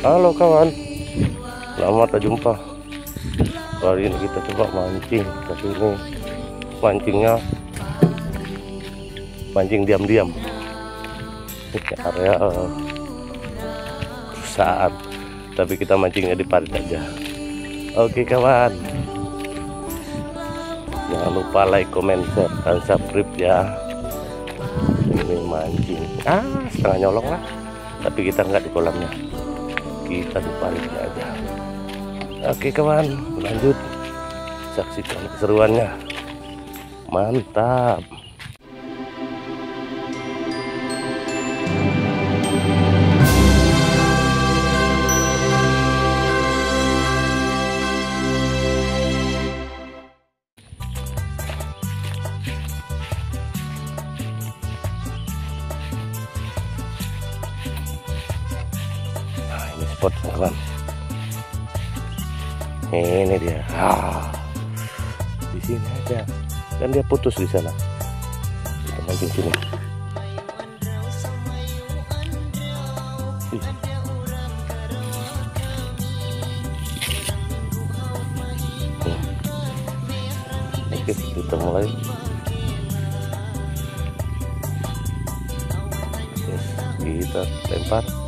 Halo kawan. Selamat berjumpa. Kali ini kita coba mancing ke sini. Mancingnya Mancing diam-diam. Ini area eh, perusahaan Tapi kita mancingnya di parit aja. Oke kawan. Jangan lupa like, comment, share, dan subscribe ya. Ini mancing. Ah setengah nyolong lah Tapi kita nggak di kolamnya. Kita di paritnya aja oke kawan. Lanjut. Saksikan keseruannya. Mantap ini dia. Ah di sini aja. Kan dia putus di sana. Kita mancing sini. Oke kita mulai kita lempar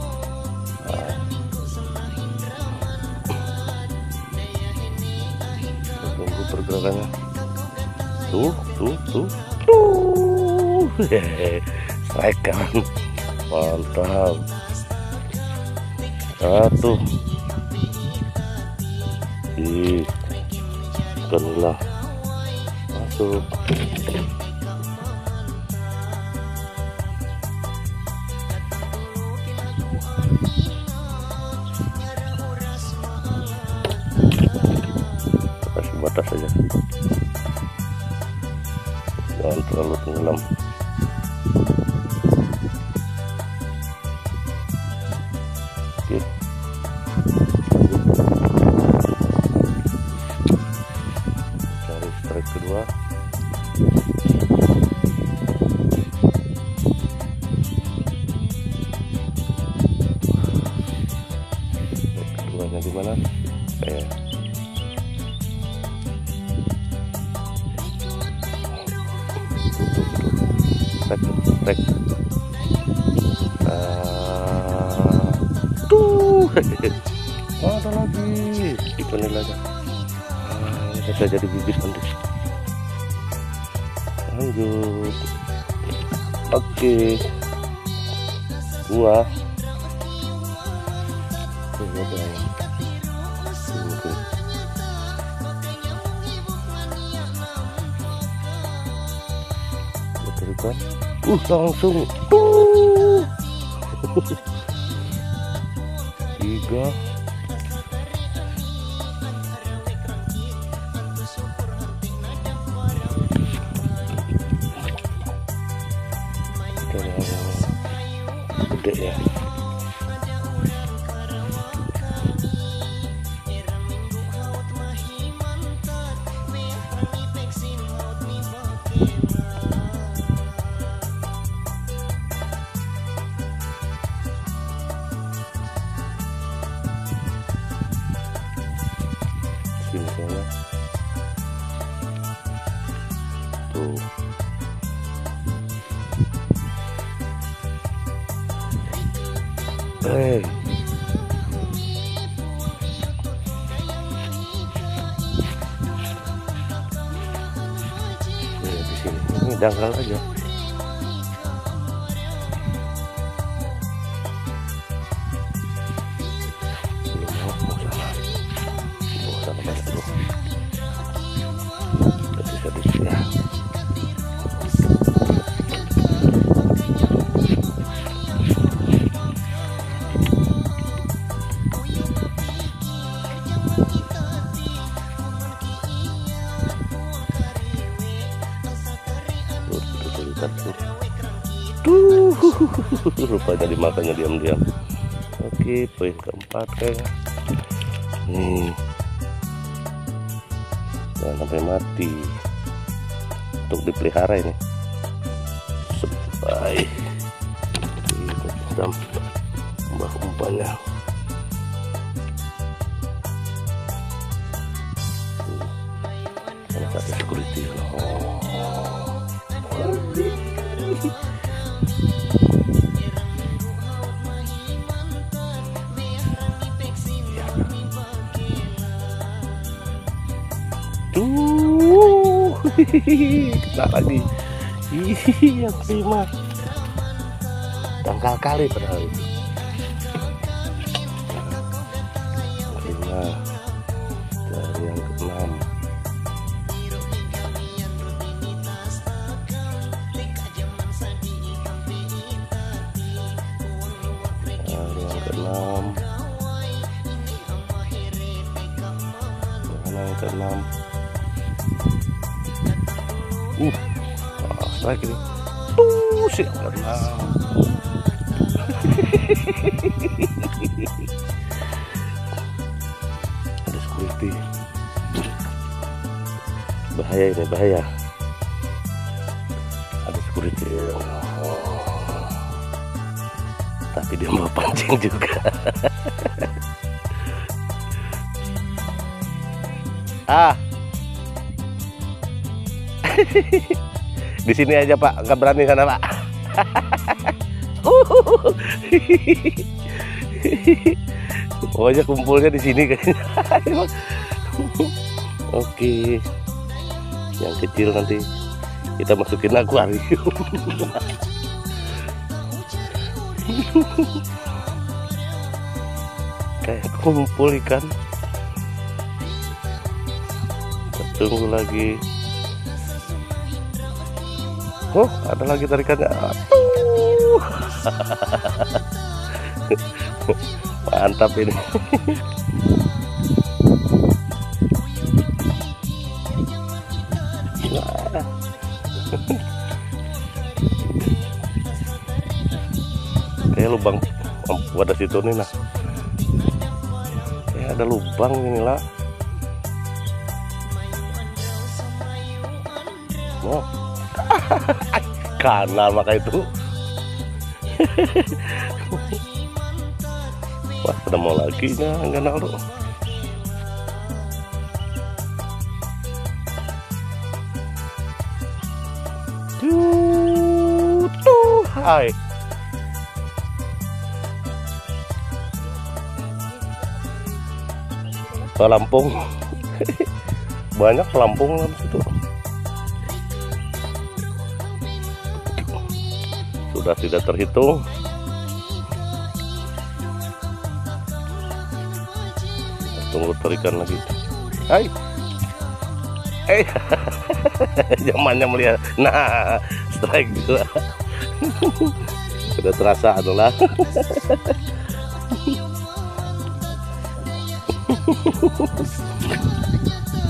tunggu pergerakannya tuh tuh tuh. Tuh. Strike kan? Mantap. Satu. Ih kena masuk jangan terlalu tenggelam. Oke. Cari strike kedua. Strike keduanya di mana? Eh Tek. Ah, tuh, ada lagi. Itu nih lagi. Ah, ini. Lanjut. Oke. Dua. Tuh, ada. Oke. Berikan. Uh, langsung. Uh. Tiga. Kita yang gede ya. Hey. Ini di sini. Ini dangkal aja. mantap tuh tuh lupa jadi makannya diam-diam. Oke poin keempat kayak nih hmm. jangan sampai mati. Untuk dipelihara ini. Sampai kita sedang mbah umpannya ada security. Loh Kena lagi. Ih, yang kelima. Tangkal kali padahal itu. Kelima keenam. Mana yang keenam? Uh, ah, strike ini. Tuh, sih keenam. Ada security. Bahaya ini, bahaya. Ada security. Oh. Tapi dia mau pancing juga. ah. Di sini aja Pak, nggak berani sana Pak. Pokoknya kumpulnya di sini kayaknya. Oke. Yang kecil nanti kita masukin akuarium. Kayak kumpul ikan. Kita tunggu lagi. Oh, ada lagi tarikannya. Mantap ini. Kayak lubang wadah situ nih nah. Kayak ada lubang ini lah. Oh. kanal maka itu wah pada mau lagi nya kanal tuh tuh hai Lampung. Banyak Lampung situ. Sudah tidak terhitung. Tunggu terikan lagi. Hai. Eh. Zamannya melihat nah strike juga. Sudah terasa adalah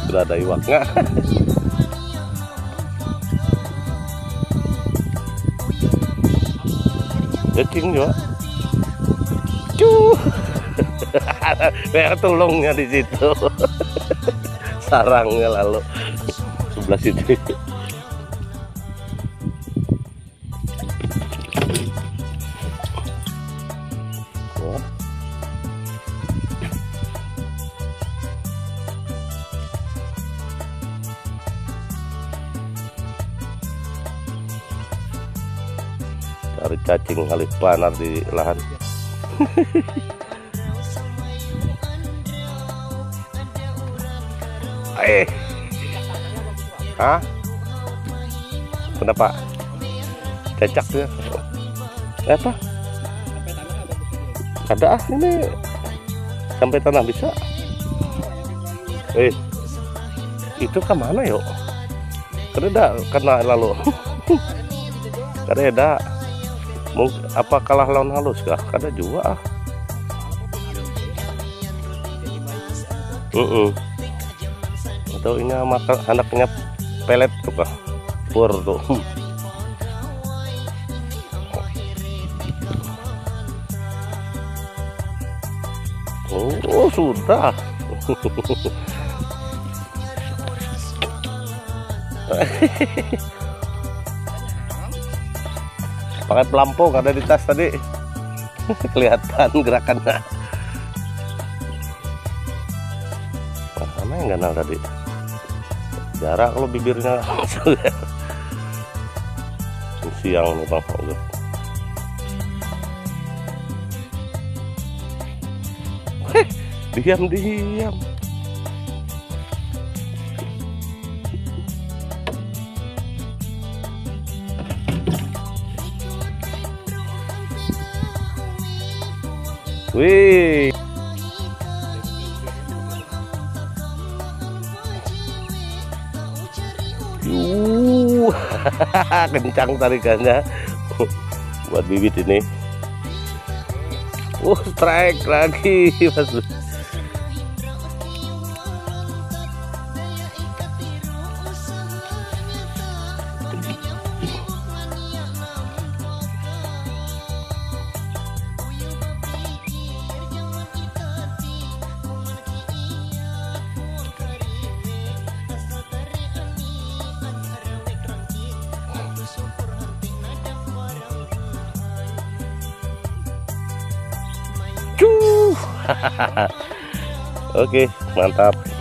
sudah ada iwaknya cacing juga. Cuh. Kayak tulungnya di situ. Sarangnya lalu. Sebelah situ cari cacing kali panar di lahan eh Hah? Kenapa? Cecak dia. Eh, apa? Ada ah ini sampai tanah bisa. Eh, itu ke mana yuk? Kereda kena lalu. Kereda. Mungkin apa kalah lawan halus kah? Kada juga ah. Uh -uh. Atau ini makan anaknya pelet tuh kah? Pur tuh. Oh, sudah. Pakai pelampung ada di tas tadi. Kelihatan gerakannya. Mana yang ganal tadi? jarak kalau bibirnya siang nih bang Ogut diam diam Wih. Uh, kencang tarikannya buat bibit ini. Uh, strike lagi, Mas. Oke, mantap.